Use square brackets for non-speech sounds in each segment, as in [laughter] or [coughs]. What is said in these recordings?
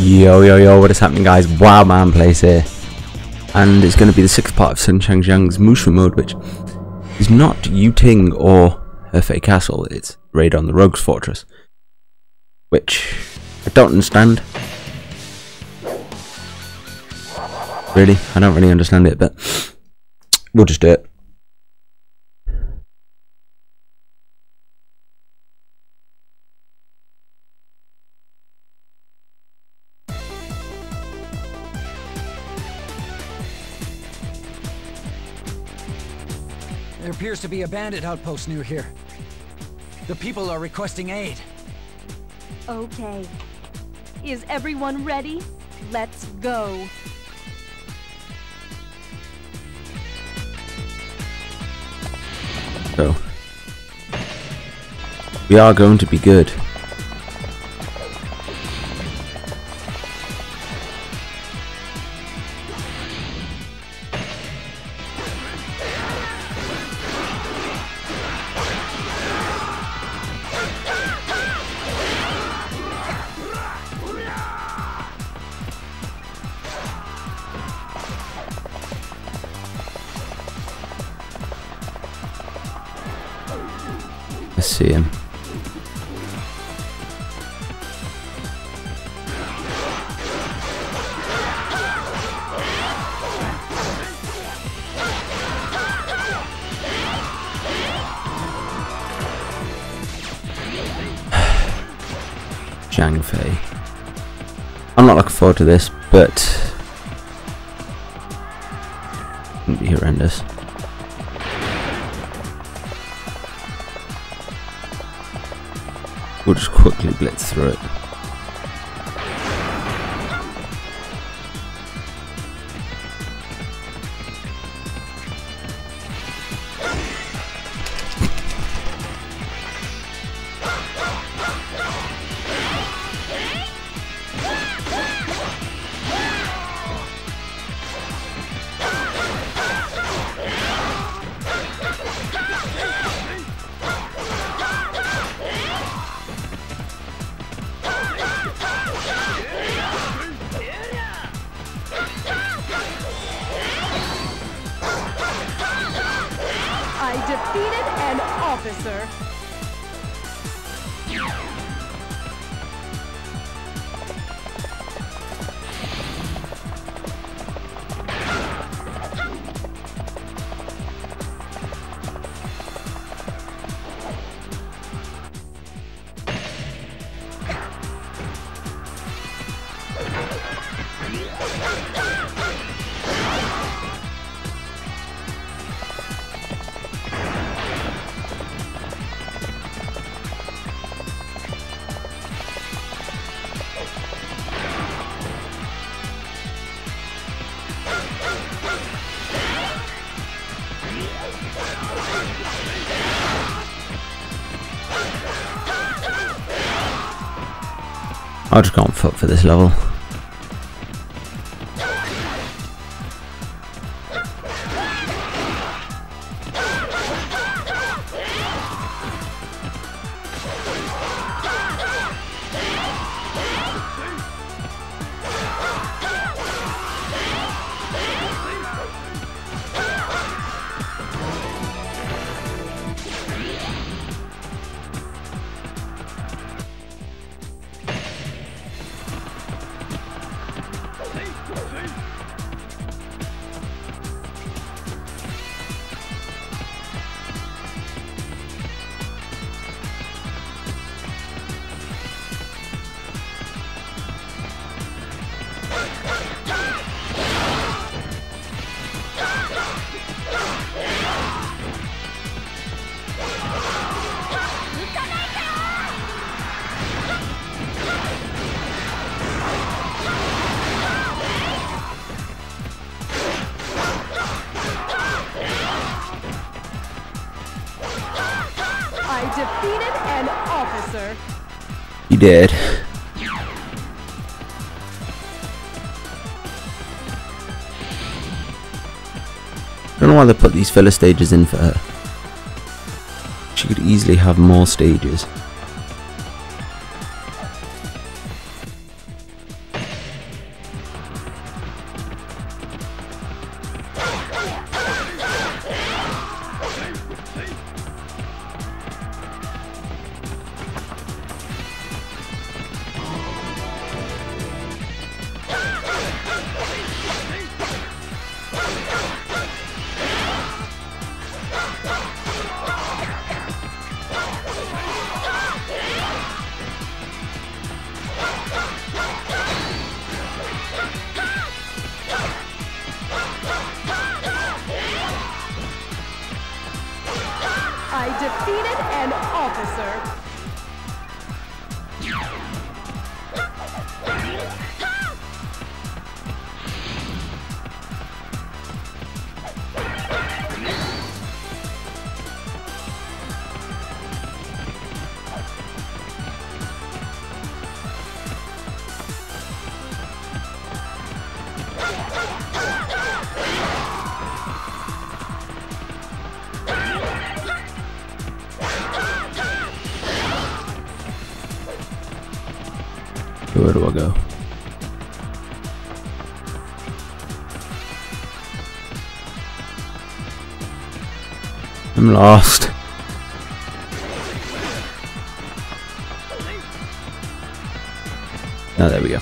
Yo, yo, yo, what is happening guys? Wildman plays here. And it's going to be the sixth part of Sun Chang Jiang's Musou mode, which is not Yuting or Hefei Castle, it's Raid on the Rogues Fortress. Which I don't understand. Really, I don't really understand it, but we'll just do it. Appears to be a bandit outpost near here. The people are requesting aid. Okay. Is everyone ready? Let's go. So, we are going to be good. Let's see him. Zhang Fei. I'm not looking forward to this, but be horrendous. We'll just quickly blitz through it. Defeated an officer. I'll just go on foot for this level. I defeated an officer. You did. I don't know why they put these filler stages in for her. She could easily have more stages. I defeated an officer. Where do I go? I'm lost. Oh, there we go.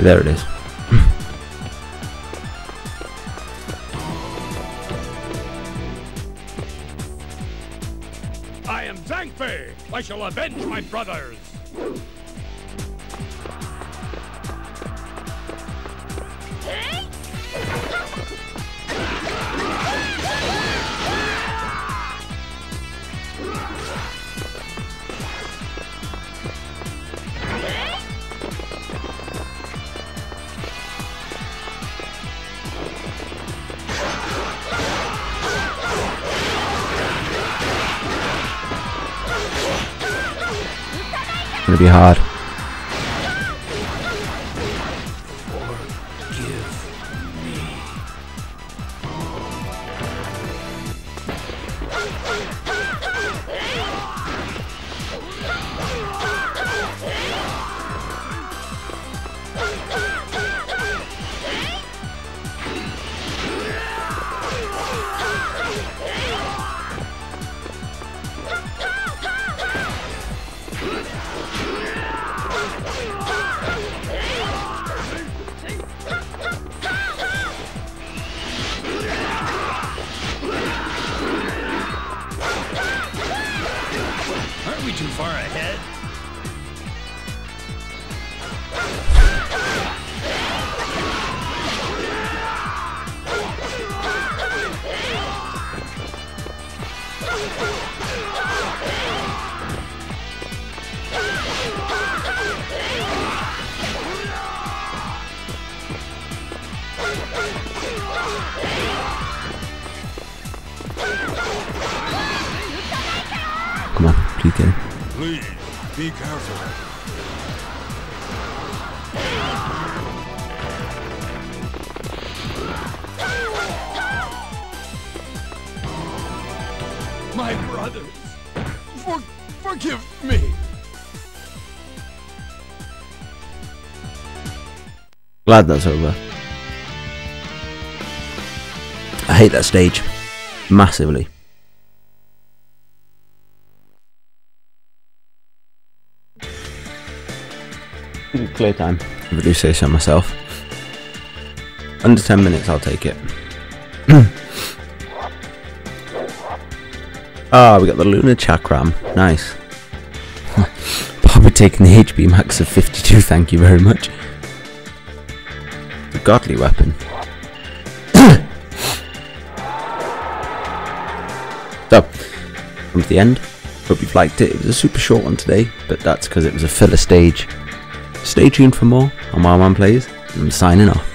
There it is. I am Zhang Fei. I shall avenge my brothers. Gonna be hard. Come on, please get him. Please, be careful. For forgive me! Glad that's over. I hate that stage. Massively. Clear time. If I do say so myself. Under 10 minutes, I'll take it. [clears throat] Ah, we got the Lunar Chakram. Nice. [laughs] Probably taking the HP max of 52, thank you very much. The godly weapon. [coughs] so, come to the end. Hope you've liked it. It was a super short one today, but that's because it was a filler stage. Stay tuned for more on Wild Man Plays, and I'm signing off.